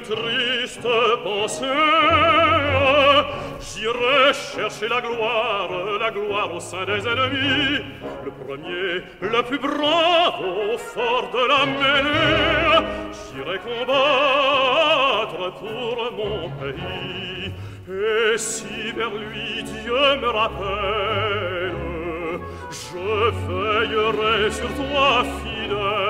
triste pensée. J'irai chercher la gloire, la gloire au sein des ennemis. Le premier, le plus brave, au fort de la mêlée. J'irai combattre combattre pour mon pays et si vers lui Dieu me rappelle je veillerai sur toi fidèle.